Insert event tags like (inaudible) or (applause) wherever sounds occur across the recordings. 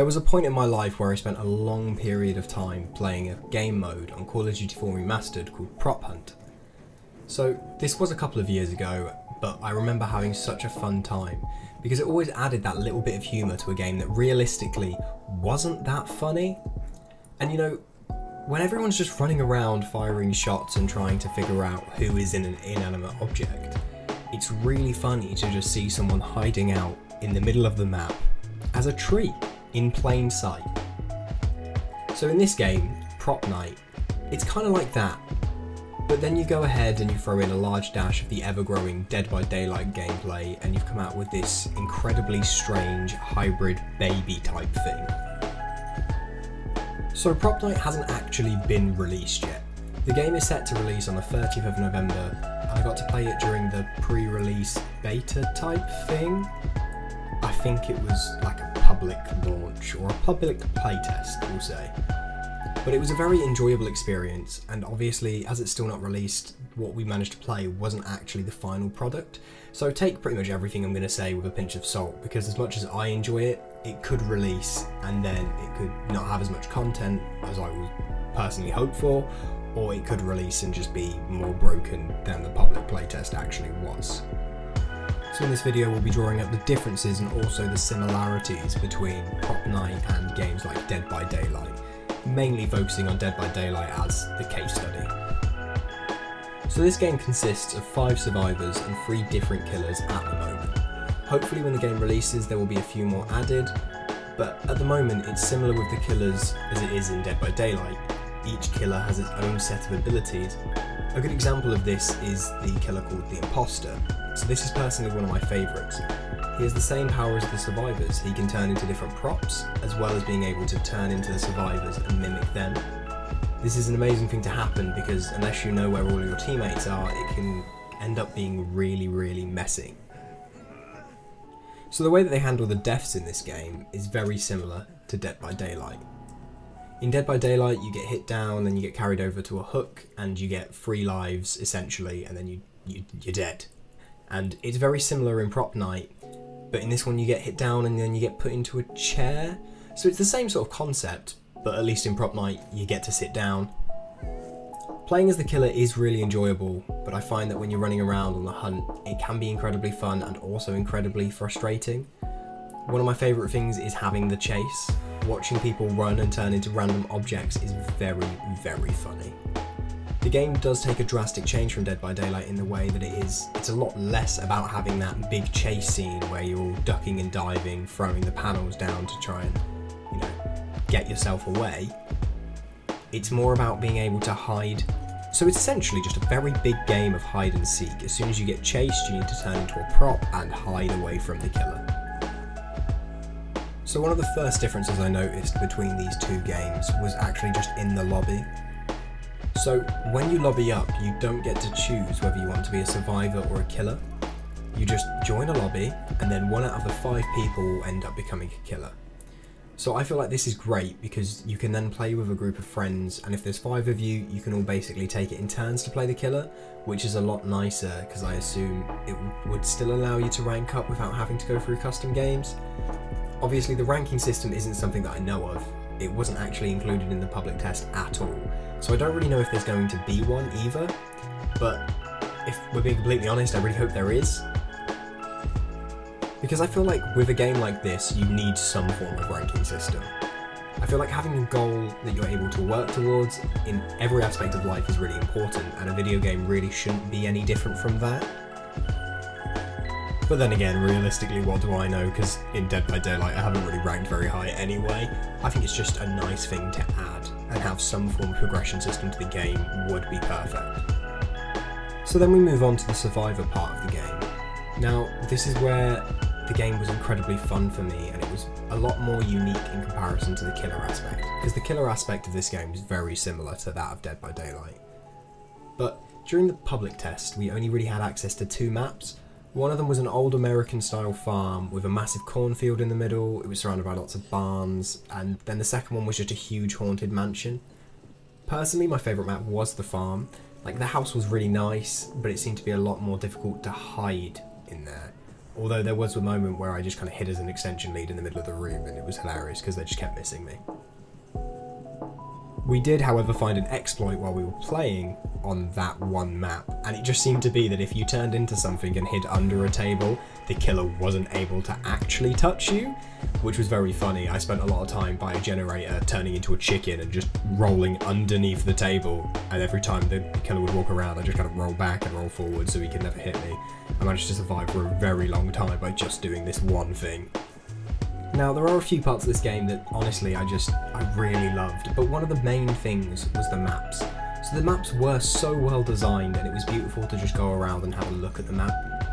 There was a point in my life where I spent a long period of time playing a game mode on Call of Duty 4 Remastered called Prop Hunt. So this was a couple of years ago, but I remember having such a fun time because it always added that little bit of humour to a game that realistically wasn't that funny. And you know, when everyone's just running around firing shots and trying to figure out who is in an inanimate object, it's really funny to just see someone hiding out in the middle of the map as a tree in plain sight. So in this game, Propnight, it's kind of like that, but then you go ahead and you throw in a large dash of the ever-growing Dead by Daylight gameplay and you've come out with this incredibly strange hybrid baby type thing. So Propnight hasn't actually been released yet. The game is set to release on the 30th of November and I got to play it during the pre-release beta type thing. I think it was like a public launch or a public playtest, we'll say. But it was a very enjoyable experience, and obviously, as it's still not released, what we managed to play wasn't actually the final product. So take pretty much everything I'm going to say with a pinch of salt, because as much as I enjoy it, it could release and then it could not have as much content as I would personally hope for, or it could release and just be more broken than the public playtest actually was. In this video we'll be drawing up the differences and also the similarities between Propnight and games like Dead by Daylight mainly focusing on Dead by Daylight as the case study. So this game consists of 5 survivors and 3 different killers at the moment. Hopefully when the game releases there will be a few more added, but at the moment it's similar with the killers as it is in Dead by Daylight. Each killer has its own set of abilities. A good example of this is the killer called the Imposter, so this is personally one of my favourites. He has the same power as the survivors. He can turn into different props, as well as being able to turn into the survivors and mimic them. This is an amazing thing to happen because unless you know where all your teammates are, it can end up being really, really messy. So the way that they handle the deaths in this game is very similar to Dead by Daylight. In Dead by Daylight, you get hit down, then you get carried over to a hook, and you get three lives essentially, and then you, you you're dead. And it's very similar in Propnight, but in this one you get hit down and then you get put into a chair. So it's the same sort of concept, but at least in Propnight you get to sit down. Playing as the killer is really enjoyable, but I find that when you're running around on the hunt, it can be incredibly fun and also incredibly frustrating. One of my favourite things is having the chase. Watching people run and turn into random objects is very, very funny. The game does take a drastic change from Dead by Daylight in the way that it is, it's a lot less about having that big chase scene where you're all ducking and diving, throwing the panels down to try and, you know, get yourself away. It's more about being able to hide. So it's essentially just a very big game of hide and seek. As soon as you get chased, you need to turn into a prop and hide away from the killer. So one of the first differences I noticed between these two games was actually just in the lobby. So when you lobby up, you don't get to choose whether you want to be a survivor or a killer. You just join a lobby, and then one out of the five people will end up becoming a killer. So I feel like this is great because you can then play with a group of friends, and if there's five of you, you can all basically take it in turns to play the killer, which is a lot nicer because I assume it would still allow you to rank up without having to go through custom games. Obviously, the ranking system isn't something that I know of. It wasn't actually included in the public test at all, so I don't really know if there's going to be one either, but if we're being completely honest, I really hope there is. Because I feel like with a game like this, you need some form of ranking system. I feel like having a goal that you're able to work towards in every aspect of life is really important, and a video game really shouldn't be any different from that. But then again, realistically, what do I know? Because in Dead by Daylight, I haven't really ranked very high anyway. I think it's just a nice thing to add, and have some form of progression system to the game would be perfect. So then we move on to the survivor part of the game. Now, this is where the game was incredibly fun for me, and it was a lot more unique in comparison to the killer aspect, because the killer aspect of this game is very similar to that of Dead by Daylight. But during the public test, we only really had access to two maps, one of them was an old American style farm with a massive cornfield in the middle, it was surrounded by lots of barns, and then the second one was just a huge haunted mansion. Personally, my favourite map was the farm. Like, the house was really nice, but it seemed to be a lot more difficult to hide in there. Although there was a moment where I just kind of hid as an extension lead in the middle of the room and it was hilarious because they just kept missing me. We did, however, find an exploit while we were playing on that one map, and it just seemed to be that if you turned into something and hid under a table, the killer wasn't able to actually touch you, which was very funny. I spent a lot of time by a generator turning into a chicken and just rolling underneath the table, and every time the killer would walk around, I just kind of roll back and roll forward so he could never hit me. I managed to survive for a very long time by just doing this one thing. Now, there are a few parts of this game that honestly I just, I really loved, but one of the main things was the maps. So the maps were so well designed and it was beautiful to just go around and have a look at the map.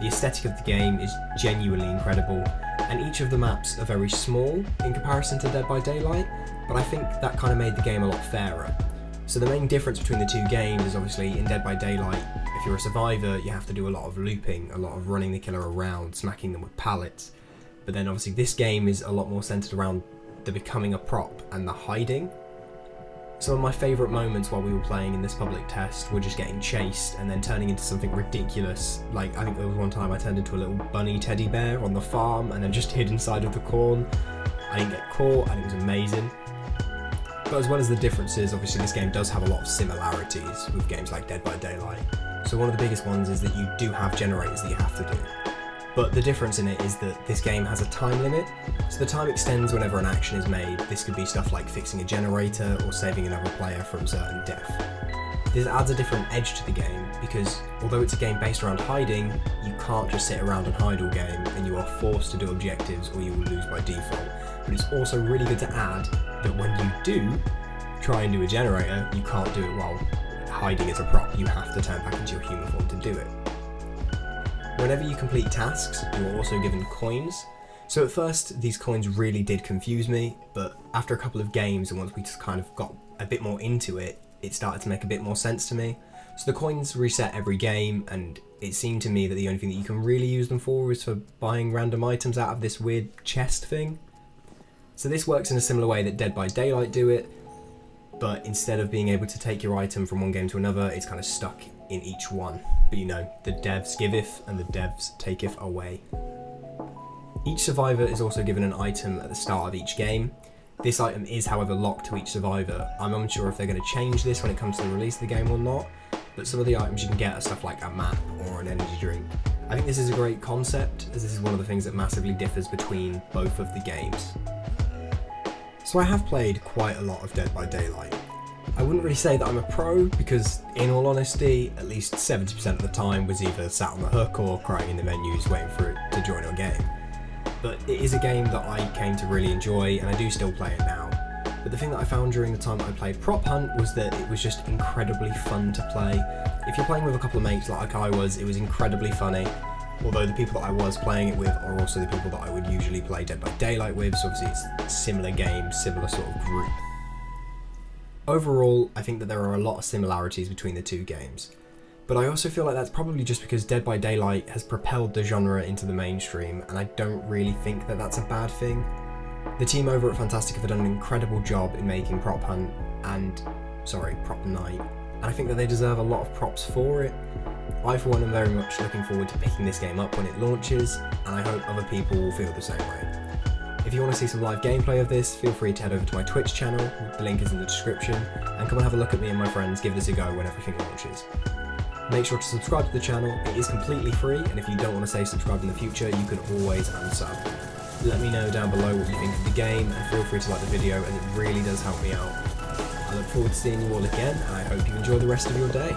The aesthetic of the game is genuinely incredible, and each of the maps are very small in comparison to Dead by Daylight, but I think that kind of made the game a lot fairer. So the main difference between the two games is obviously in Dead by Daylight, if you're a survivor, you have to do a lot of looping, a lot of running the killer around, smacking them with pallets, but then obviously this game is a lot more centered around the becoming a prop and the hiding. Some of my favourite moments while we were playing in this public test were just getting chased and then turning into something ridiculous. Like, I think there was one time I turned into a little bunny teddy bear on the farm and then just (laughs) hid inside of the corn. I didn't get caught and it was amazing. But as well as the differences, obviously this game does have a lot of similarities with games like Dead by Daylight. So one of the biggest ones is that you do have generators that you have to do. But the difference in it is that this game has a time limit, so the time extends whenever an action is made. This could be stuff like fixing a generator or saving another player from certain death. This adds a different edge to the game because although it's a game based around hiding, you can't just sit around and hide all game and you are forced to do objectives or you will lose by default. But it's also really good to add that when you do try and do a generator, you can't do it while hiding as a prop. You have to turn back into your human form to do it. Whenever you complete tasks, you are also given coins. So at first, these coins really did confuse me, but after a couple of games and once we just kind of got a bit more into it, it started to make a bit more sense to me. So the coins reset every game, and it seemed to me that the only thing that you can really use them for is for buying random items out of this weird chest thing. So this works in a similar way that Dead by Daylight do it, but instead of being able to take your item from one game to another, it's kind of stuck in each one. But you know, the devs giveth and the devs taketh away. Each survivor is also given an item at the start of each game. This item is however locked to each survivor. I'm unsure if they're going to change this when it comes to the release of the game or not, but some of the items you can get are stuff like a map or an energy drink. I think this is a great concept, as this is one of the things that massively differs between both of the games. So I have played quite a lot of Dead by Daylight, I wouldn't really say that I'm a pro because, in all honesty, at least 70% of the time was either sat on the hook or crying in the menus waiting for it to join our game. But it is a game that I came to really enjoy and I do still play it now. But the thing that I found during the time I played Prop Hunt was that it was just incredibly fun to play. If you're playing with a couple of mates like I was, it was incredibly funny. Although the people that I was playing it with are also the people that I would usually play Dead by Daylight with, so obviously it's similar game, similar sort of group. Overall, I think that there are a lot of similarities between the two games. But I also feel like that's probably just because Dead by Daylight has propelled the genre into the mainstream, and I don't really think that that's a bad thing. The team over at Fntastic have done an incredible job in making Prop Hunt and, sorry, Propnight, and I think that they deserve a lot of props for it. I, for one, am very much looking forward to picking this game up when it launches, and I hope other people will feel the same way. If you want to see some live gameplay of this, feel free to head over to my Twitch channel, the link is in the description, and come and have a look at me and my friends give this a go when everything launches. Make sure to subscribe to the channel, it is completely free, and if you don't want to say subscribe in the future, you can always unsub. Let me know down below what you think of the game, and feel free to like the video as it really does help me out. I look forward to seeing you all again, and I hope you enjoy the rest of your day.